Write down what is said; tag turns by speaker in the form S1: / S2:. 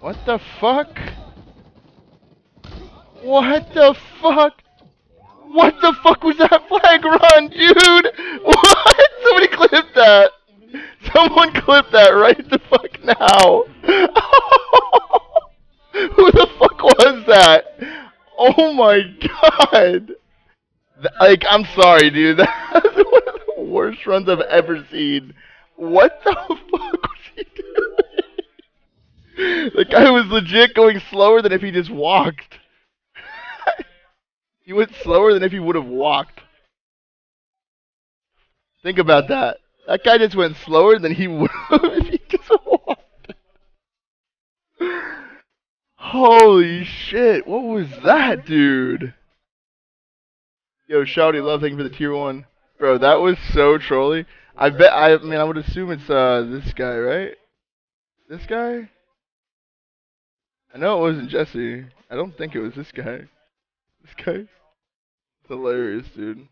S1: What the fuck? What the fuck? What the fuck was that flag run, dude? What? Somebody clip that. Someone clip that right the fuck now. Who the fuck was that? Oh my god. Like, I'm sorry, dude. That's one of the worst runs I've ever seen. What the fuck? The guy was legit going slower than if he just walked. he went slower than if he would have walked. Think about that. That guy just went slower than he would have if he just walked. Holy shit, what was that, dude? Yo, Shouty, love thank you for the tier one. Bro, that was so trolly. I bet I mean I would assume it's uh this guy, right? This guy? I know it wasn't Jesse. I don't think it was this guy. This guy? It's hilarious, dude.